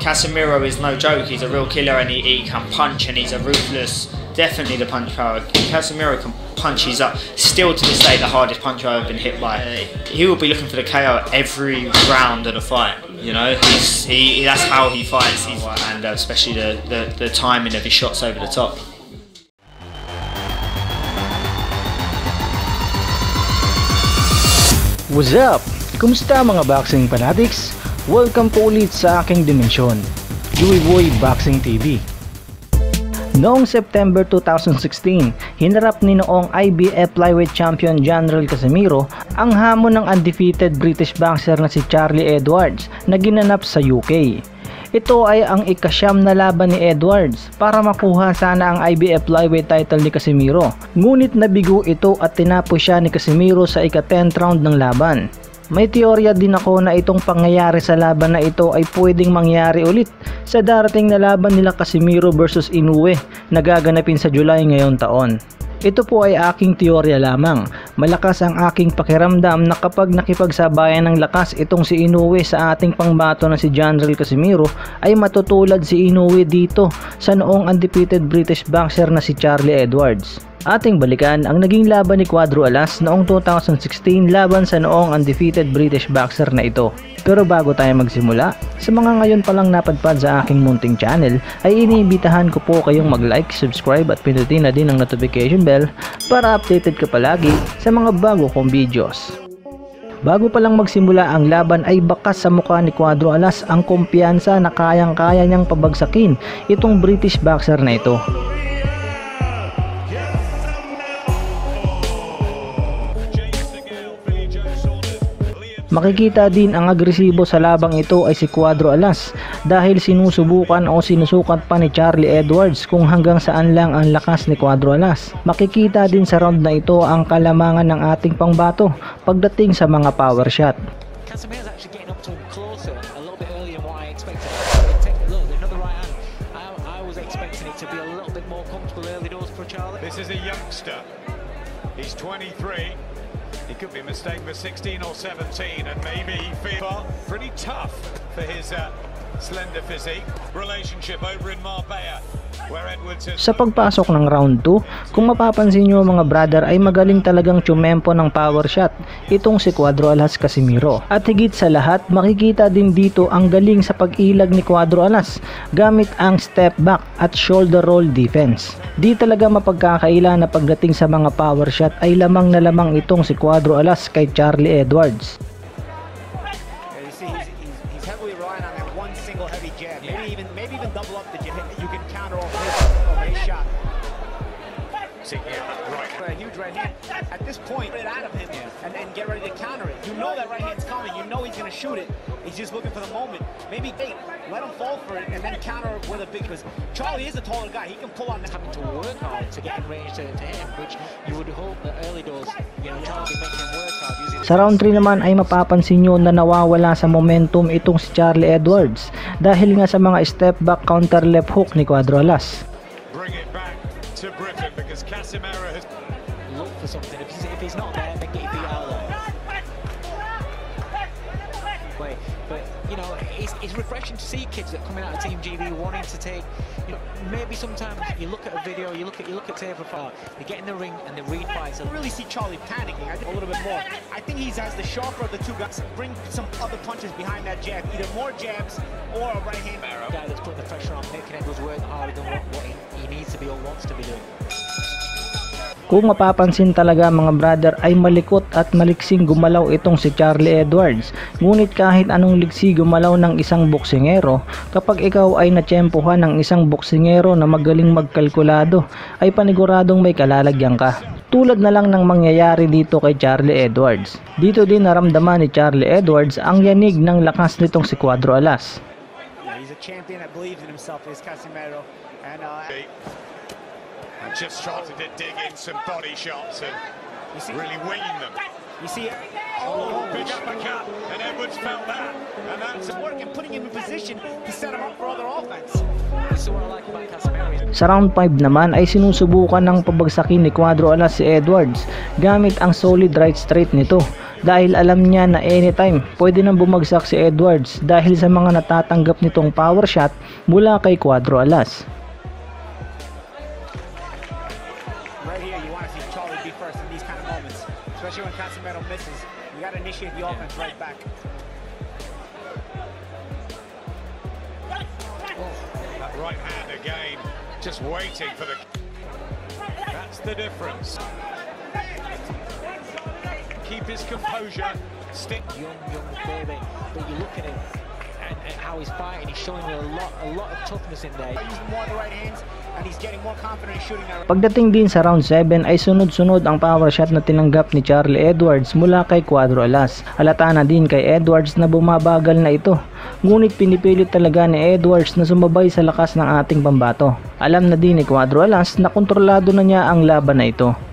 Casemiro is no joke. He's a real killer and he, he can punch and he's a ruthless, definitely the punch power. Casemiro can punch. He's up still to this day the hardest puncher I've been hit by. He will be looking for the KO every round of the fight. You know, he's, he, that's how he fights, he's, and uh, especially the, the, the timing of his shots over the top. What's up? Kumusta mga boxing fanatics? Welcome po ulit sa aking dimensyon, Yui Boy Boxing TV. Noong September 2016, hinarap ni noong IBF Flyweight Champion General Casemiro ang hamon ng undefeated British boxer na si Charlie Edwards na ginanap sa UK. Ito ay ang ikasyam na laban ni Edwards para makuha sana ang IBF Flyweight title ni Casemiro. Ngunit nabigo ito at tinapos siya ni Casemiro sa ika-10th round ng laban. May teorya din ako na itong pangyayari sa laban na ito ay pwedeng mangyari ulit sa darating na laban nila Casemiro versus Inoue na gaganapin sa July ngayong taon. Ito po ay aking teorya lamang. Malakas ang aking pakiramdam na kapag nakipagsabayan ng lakas itong si Inoue sa ating pangbato na si General Casimiro ay matutulad si Inoue dito sa noong undefeated British boxer na si Charlie Edwards. Ating balikan ang naging laban ni Quadro Alas noong 2016 laban sa noong undefeated British boxer na ito. Pero bago tayo magsimula, sa mga ngayon palang napadpad sa aking munting channel ay iniimbitahan ko po kayong mag-like, subscribe at pindutin na din ang notification bell para updated ka palagi sa mga bago kong videos. Bago pa lang magsimula ang laban ay bakas sa mukha ni Quadro Alas ang kumpiyansa na kayang-kaya niyang pabagsakin itong British boxer na ito. Makikita din ang agresibo sa labang ito ay si Cuadro Alas dahil sinusubukan o sinusukat pa ni Charlie Edwards kung hanggang saan lang ang lakas ni Cuadro Alas. Makikita din sa round na ito ang kalamangan ng ating pangbato pagdating sa mga power shot. This is a youngster. He's 23. Could be mistaken for 16 or 17, and maybe he pretty tough for his uh, slender physique. Relationship over in Marbella. Sa pagpasok ng round 2, kung mapapansin nyo mga brother ay magaling talagang tumempo ng power shot itong si Cuadro Alas Casimiro. At higit sa lahat, makikita din dito ang galing sa pag-ilag ni Cuadro Alas gamit ang step back at shoulder roll defense. Di talaga mapagkakaila na pagdating sa mga power shot ay lamang na lamang itong si Cuadro Alas kay Charlie Edwards. See, yeah, right. A huge right hand. At this point, get it out of him and, and get ready to counter it. You know that right hand's coming. You know he's going to shoot it. He's just looking for the moment. Maybe wait, let him fall for it and then counter with a big. Because Charlie is a taller guy. He can pull on that. Having to work hard to get in range to, to him, which you would hope that early doors, you know, Charlie making him work hard using Sa round 3 naman ay mapapansin nyo na nawawala sa momentum itong si Charlie Edwards dahil nga sa mga step back counter left hook ni Cuadro Casemiro has. look for something. If he's, if he's not there, then get your feet out of there. Wait, but you know, it's, it's refreshing to see kids that coming out of Team GB wanting to take. You know, maybe sometimes you look at a video, you look at you look at Taper Far, they get in the ring and they read fights. I really see Charlie panicking a little bit more. I think he has the sharper of the two guys. Bring some other punches behind that jab. Either more jabs or a right hand. guy that's putting the pressure on, making Edwards work harder than what, what he, he needs to be or wants to be doing. Kung mapapansin talaga mga brother ay malikot at maliksing gumalaw itong si Charlie Edwards. Ngunit kahit anong liksi gumalaw ng isang boksingero, kapag ikaw ay natsyempohan ng isang boksingero na magaling magkalkulado, ay paniguradong may kalalagyan ka. Tulad na lang ng mangyayari dito kay Charlie Edwards. Dito din naramdaman ni Charlie Edwards ang yanig ng lakas nitong si Cuadro Alas. Yeah, he's a champion that believes in himself. Is Casimiro, and uh, And just started to dig in some body shots and you see, really winging them. you see, Oh, big uppercut, and Edwards felt that, and that's it's work and putting him in position to set him up for other offense. Sa round 5 naman ay sinusubukan ng pabagsakin ni Cuadro Alas si Edwards gamit ang solid right straight nito. dahil alam niya na anytime pwede nang bumagsak si Edwards dahil sa mga natatanggap nitong power shot mula kay Cuadro Alas. You got to initiate the offense right back. That right hand again, just waiting for the. That's the difference. Keep his composure. Stick. young, young baby, but you look at him how he's fighting. He's showing a lot, a lot of toughness in there. He's using more of the right hands, and he's getting more confident in shooting that. Pagdating din sa round 7 ay sunod-sunod ang power shot na tinanggap ni Charlie Edwards mula kay Cuadro Alas. Halata na din kay Edwards na bumabagal na ito. Ngunit pinipilit talaga ni Edwards na sumabay sa lakas ng ating pambato. Alam na din ni Cuadro Alas na kontrolado na niya ang laban na ito.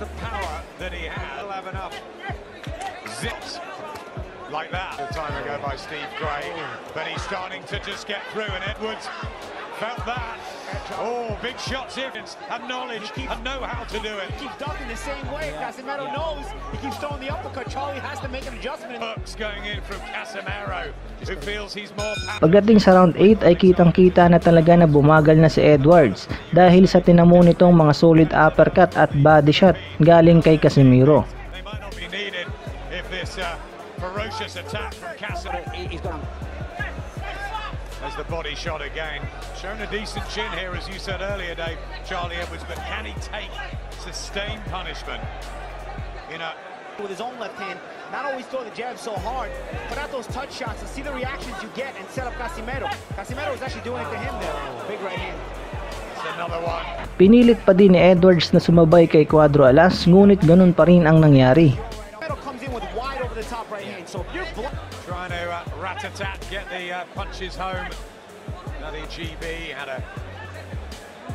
The power that he has. He'll have enough zips like that. Time ago by Steve Gray. But he's starting to just get through, and Edwards felt that. Oh, big shots here. Have knowledge and know how to do it. He keeps ducking the same way. Casemiro knows he keeps throwing the uppercut. Charlie has to make an adjustment. Hooks going in from Casemiro, who feels he's more. Pagdating sa round 8 ay kitang kita na talaga na bumagal na si Edwards dahil sa tinamo nitong mga solid uppercut at body shot galing kay Casemiro. They might not be needed if this uh, ferocious attack from Casemiro. He- He's got There's the body shot again. Shown a decent chin here, as you said earlier, Dave, Charlie Edwards, but can he take sustained punishment? You know, with his own left hand, not always throw the jab so hard, put out those touch shots and see the reactions you get and set up Casimero. Casimero was actually doing it to him there. Big right hand. another one. Pinilit pa din ni Edwards na sumabay kay Cuadro Alas ngunit ganun pa rin ang nangyari. Hand. So you're Trying to uh, rat-a-tat, get the uh, punches home. Now the GB had a,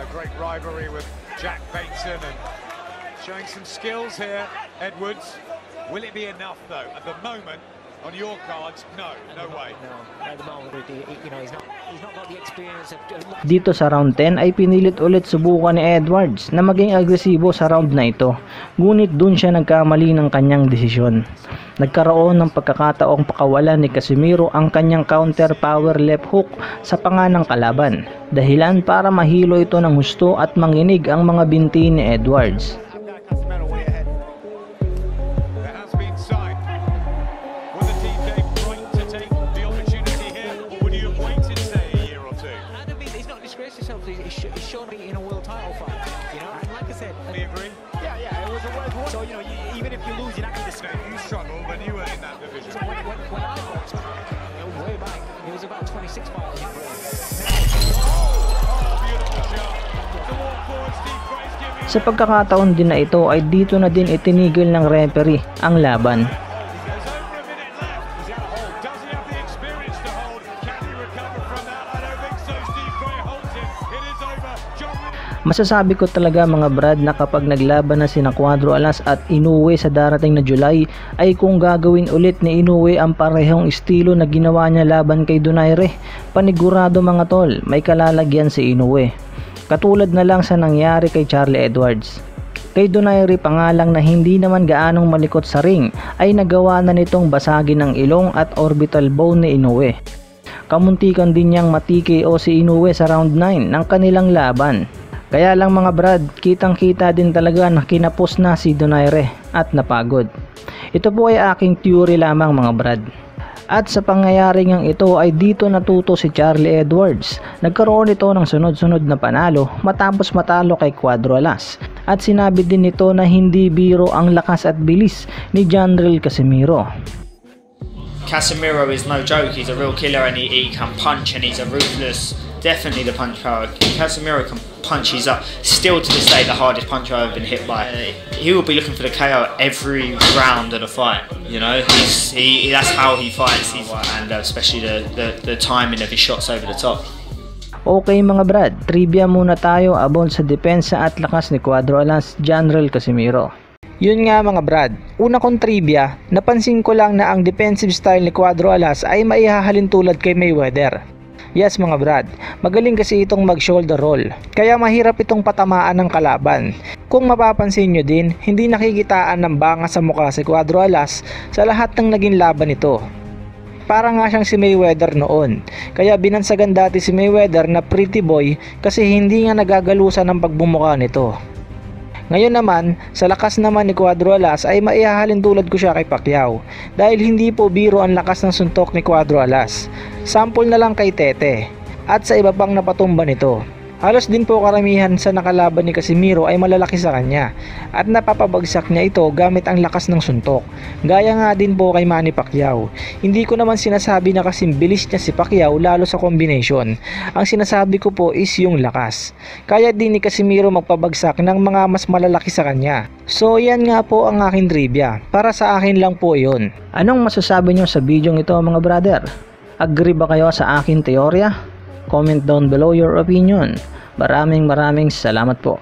a great rivalry with Jack Bateson and showing some skills here, Edwards. Will it be enough though? At the moment, on your cards, no, no way. no at the moment. he- he- You know, he's not, he's not got the experience of. of Dito sa round 10 ay pinilit ulit subukan ni Edwards na maging agresibo sa round na ito. Ngunit dun siya nagkamali ng kanyang desisyon. Nagkaroon ng pagkakataong pakawalan ni Casemiro ang kanyang counter power left hook sa panga ng kalaban. Dahilan para mahilo ito ng husto at manginig ang mga binti ni Edwards. Casimiro to he's shown me in a world title fight. You know, and like I said, you agree? Yeah, it was a war. So, you know, you, even if you lose, you're not going to So you struggled when you were in that division. when, when, when I boxed, you know, way back, it was about 26 fighters in Britain. Oh, beautiful shot. The walk forward, Steve giving Sa pagkakataon din na ito ay dito na din itinigil ng referee ang laban. Masasabi ko talaga mga brad na kapag naglaban na sina Cuadro Alas at Inoue sa darating na July ay kung gagawin ulit ni Inoue ang parehong estilo na ginawa niya laban kay Donaire, panigurado mga tol, may kalalagyan si Inoue. Katulad na lang sa nangyari kay Charlie Edwards. Kay Donaire pa nga lang na hindi naman gaanong malikot sa ring ay nagawa na nitong basagin ng ilong at orbital bone ni Inoue. Kamuntikan din niyang matiki o si Inoue sa round 9 ng kanilang laban. Kaya lang mga brad, kitang kita din talaga na kinapos na si Donaire at napagod. Ito po ay aking theory lamang mga brad. At sa pangyayari ngang ito ay dito natuto si Charlie Edwards. Nagkaroon ito ng sunod-sunod na panalo matapos matalo kay Cuadro Alas. At sinabi din nito na hindi biro ang lakas at bilis ni Janril Casimiro. Casemiro is no joke. He's a real killer, and he, he can punch, and he's a ruthless. Definitely the punch power. Casemiro can punch. He's up still to this day the hardest punch I've been hit by. He will be looking for the KO every round of the fight. You know, he's he. That's how he fights. He's, and uh, especially the, the the timing of his shots over the top. Okay mga brad, trivia muna tayo about sa depensa at lakas ni Cuadro Alas Janrel Casimiro. Yun nga mga brad, una kong trivia, napansin ko lang na ang defensive style ni Cuadro Alas ay maihahalin tulad kay Mayweather. Yes mga brad, magaling kasi itong mag shoulder roll, kaya mahirap itong patamaan ng kalaban. Kung mapapansin nyo din, hindi nakikitaan ng banga sa mukha si Cuadro Alas sa lahat ng naging laban nito. Para nga siyang si Mayweather noon. Kaya binansagan dati si Mayweather na pretty boy kasi hindi nga nagagalusan ng pagbumuka nito. Ngayon naman, sa lakas naman ni Cuadro Alas ay maihahalin tulad ko siya kay Pacquiao dahil hindi po biro ang lakas ng suntok ni Cuadro Alas. Sample na lang kay Tete at sa iba pang napatumba nito. Halos din po karamihan sa nakalaban ni Casimiro ay malalaki sa kanya at napapabagsak niya ito gamit ang lakas ng suntok. Gaya nga din po kay Manny Pacquiao. Hindi ko naman sinasabi na kasing bilis niya si Pacquiao lalo sa combination. Ang sinasabi ko po is yung lakas. Kaya din ni Casimiro magpabagsak ng mga mas malalaki sa kanya. So yan nga po ang aking trivia. Para sa akin lang po yun. Anong masasabi nyo sa video ito mga brother? Agree ba kayo sa aking teorya? Comment down below your opinion. Maraming maraming salamat po.